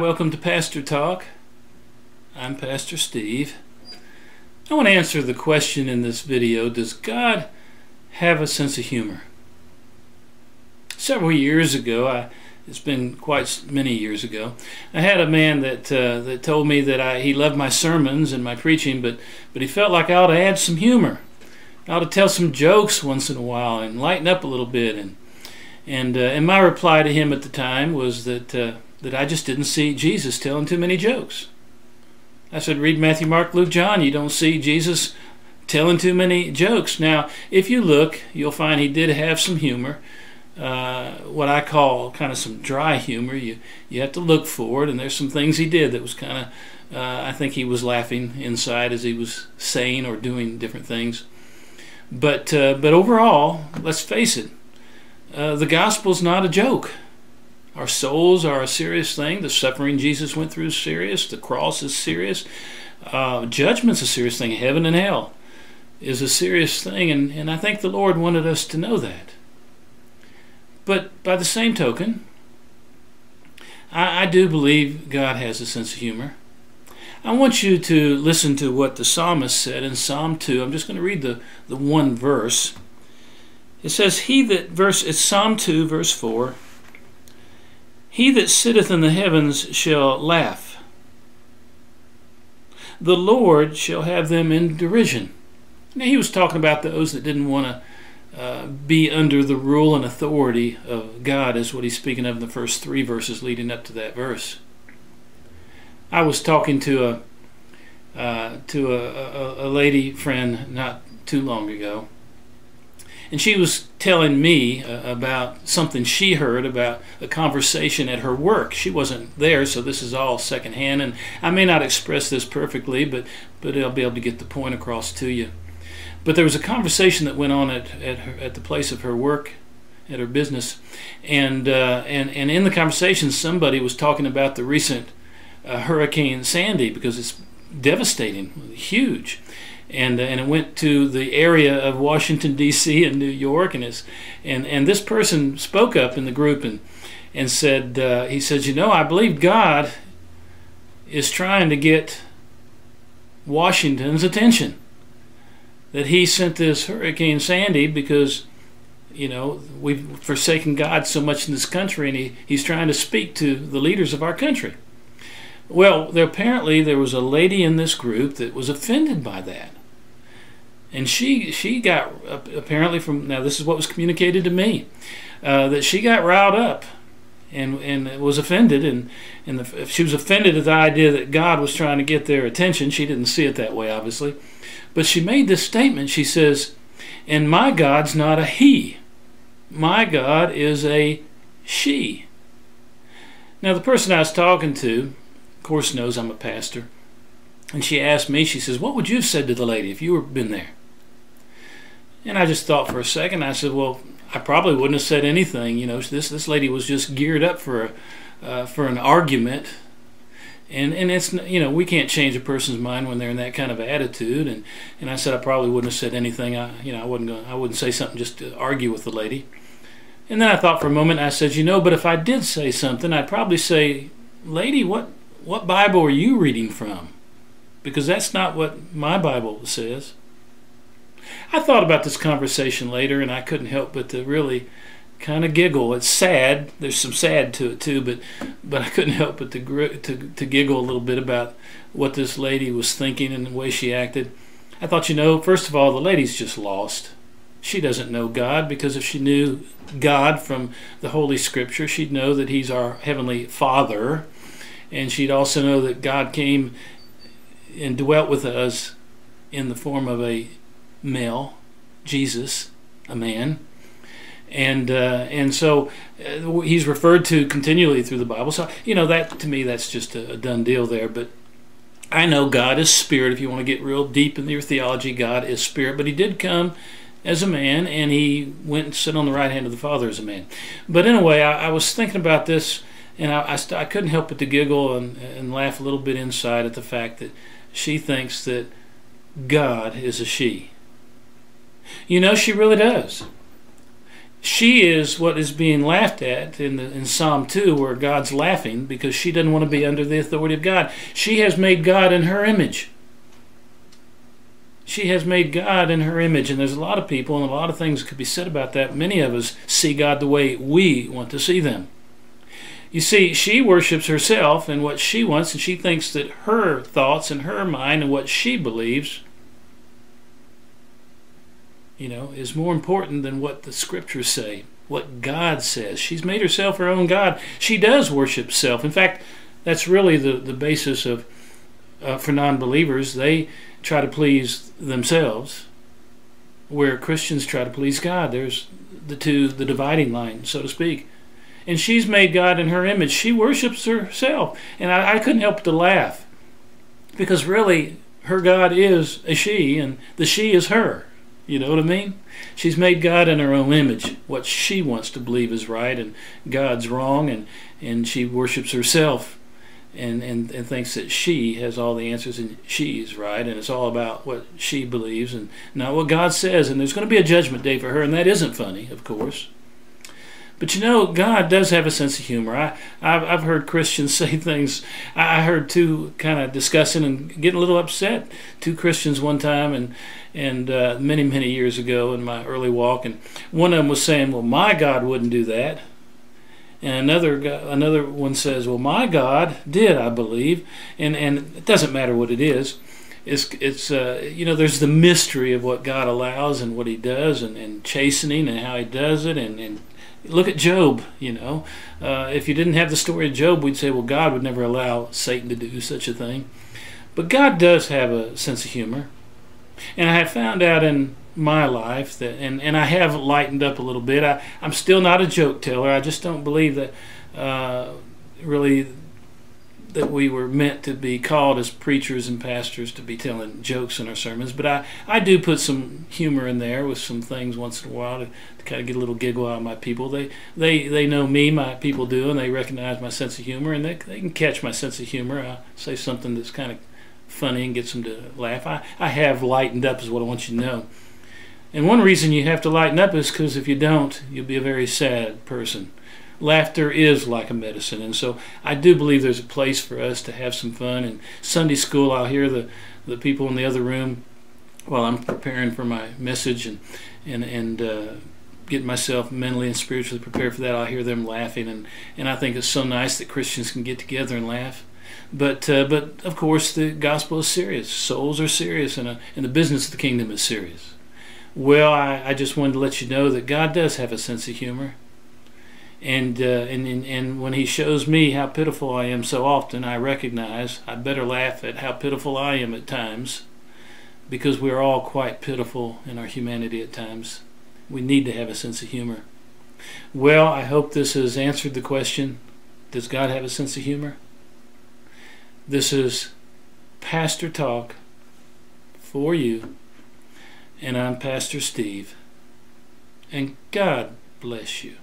welcome to Pastor Talk. I'm Pastor Steve. I want to answer the question in this video Does God have a sense of humor? Several years ago, I, it's been quite many years ago, I had a man that uh, that told me that I, he loved my sermons and my preaching, but, but he felt like I ought to add some humor. I ought to tell some jokes once in a while and lighten up a little bit. And, and, uh, and my reply to him at the time was that, uh, that I just didn't see Jesus telling too many jokes. I said, read Matthew, Mark, Luke, John. You don't see Jesus telling too many jokes. Now, if you look, you'll find he did have some humor. Uh, what I call kind of some dry humor. You you have to look for it, and there's some things he did that was kind of. Uh, I think he was laughing inside as he was saying or doing different things. But uh, but overall, let's face it, uh, the gospel's not a joke. Our souls are a serious thing. The suffering Jesus went through is serious. The cross is serious. Uh, judgment's a serious thing. Heaven and hell is a serious thing, and, and I think the Lord wanted us to know that. But by the same token, I, I do believe God has a sense of humor. I want you to listen to what the psalmist said in Psalm 2. I'm just going to read the, the one verse. It says, He that, verse, it's Psalm 2, verse 4. He that sitteth in the heavens shall laugh. The Lord shall have them in derision. Now, he was talking about those that didn't want to uh, be under the rule and authority of God, is what he's speaking of in the first three verses leading up to that verse. I was talking to a uh, to a, a, a lady friend not too long ago, and she was telling me uh, about something she heard about a conversation at her work. She wasn't there, so this is all secondhand, and I may not express this perfectly, but but I'll be able to get the point across to you. But there was a conversation that went on at at, her, at the place of her work, at her business, and uh, and and in the conversation, somebody was talking about the recent uh, Hurricane Sandy because it's devastating, huge and uh, and it went to the area of Washington D.C. and New York, and is and and this person spoke up in the group and and said uh, he says, you know, I believe God is trying to get Washington's attention. That he sent this Hurricane Sandy because you know we've forsaken God so much in this country, and he, he's trying to speak to the leaders of our country. Well, there, apparently there was a lady in this group that was offended by that and she she got apparently from now this is what was communicated to me uh, that she got riled up and and was offended and and the, she was offended at the idea that God was trying to get their attention. She didn't see it that way, obviously, but she made this statement. She says, "And my God's not a he. My God is a she." Now the person I was talking to, course, knows I'm a pastor. And she asked me, she says, What would you have said to the lady if you were been there? And I just thought for a second, I said, Well, I probably wouldn't have said anything. You know, this this lady was just geared up for a, uh, for an argument, and and it's you know we can't change a person's mind when they're in that kind of attitude. And and I said I probably wouldn't have said anything. I you know I wouldn't go, I wouldn't say something just to argue with the lady. And then I thought for a moment. I said, you know, but if I did say something, I'd probably say, lady, what what Bible are you reading from? because that's not what my Bible says. I thought about this conversation later and I couldn't help but to really kind of giggle. It's sad. There's some sad to it too, but but I couldn't help but to to to giggle a little bit about what this lady was thinking and the way she acted. I thought, you know, first of all, the lady's just lost. She doesn't know God because if she knew God from the Holy Scripture, she'd know that He's our Heavenly Father, and she'd also know that God came and dwelt with us in the form of a male, Jesus, a man. And uh, and so uh, he's referred to continually through the Bible. So you know that to me that's just a, a done deal there. But I know God is spirit. If you want to get real deep in your theology, God is spirit. But he did come as a man, and he went and sit on the right hand of the Father as a man. But in a way, I, I was thinking about this, and I, I, I, couldn't help but to giggle and, and laugh a little bit inside at the fact that she thinks that God is a she. You know, she really does. she is what is being laughed at in, the, in Psalm 2, where God's laughing because she doesn't want to be under the authority of God. She has made God in her image. She has made God in her image, and there's a lot of people and a lot of things could be said about that. Many of us see God the way we want to see them. You see, she worships herself and what she wants, and she thinks that her thoughts and her mind and what she believes you know, is more important than what the scriptures say, what God says. She's made herself her own God. She does worship self. In fact, that's really the, the basis of uh, for non-believers. They try to please themselves, where Christians try to please God. There's the two, the dividing line, so to speak. And she's made God in her image. She worships herself. And I, I couldn't help but to laugh because really her God is a she and the she is her. You know what I mean? She's made God in her own image. What she wants to believe is right and God's wrong, and, and she worships herself and, and, and thinks that she has all the answers and she's right, and it's all about what she believes and not what God says. And there's going to be a judgment day for her, and that isn't funny, of course. But you know, God does have a sense of humor. I, I've, I've heard Christians say things. I heard two kind of discussing and getting a little upset. Two Christians one time, and and uh, many many years ago in my early walk, and one of them was saying, "Well, my God wouldn't do that." And another another one says, "Well, my God did, I believe," and and it doesn't matter what it is it's it's uh, you know there's the mystery of what God allows and what He does and, and chastening and how He does it and, and look at Job. You know, uh, if you didn't have the story of Job, we'd say, well, God would never allow Satan to do such a thing. But God does have a sense of humor, and I have found out in my life that, and, and I have lightened up a little bit. I, I'm still not a joke teller. I just don't believe that uh, really that we were meant to be called as preachers and pastors to be telling jokes in our sermons, but I, I do put some humor in there with some things once in a while to, to kind of get a little giggle out of my people. They, they they know me, my people do, and they recognize my sense of humor, and they, they can catch my sense of humor. I say something that's kind of funny and gets them to laugh. I, I have lightened up, is what I want you to know. And one reason you have to lighten up is because if you don't, you'll be a very sad person laughter is like a medicine. And so I do believe there's a place for us to have some fun. And Sunday school, I'll hear the, the people in the other room while I'm preparing for my message and, and, and uh, getting myself mentally and spiritually prepared for that. I'll hear them laughing. And, and I think it's so nice that Christians can get together and laugh. But, uh, but of course, the gospel is serious. Souls are serious, and, a, and the business of the kingdom is serious. Well, I, I just wanted to let you know that God does have a sense of humor and, uh, and, and and when he shows me how pitiful I am so often, I recognize I'd better laugh at how pitiful I am at times, because we're all quite pitiful in our humanity at times. We need to have a sense of humor. Well, I hope this has answered the question: Does God have a sense of humor? This is Pastor Talk for you, and I'm Pastor Steve. And God bless you.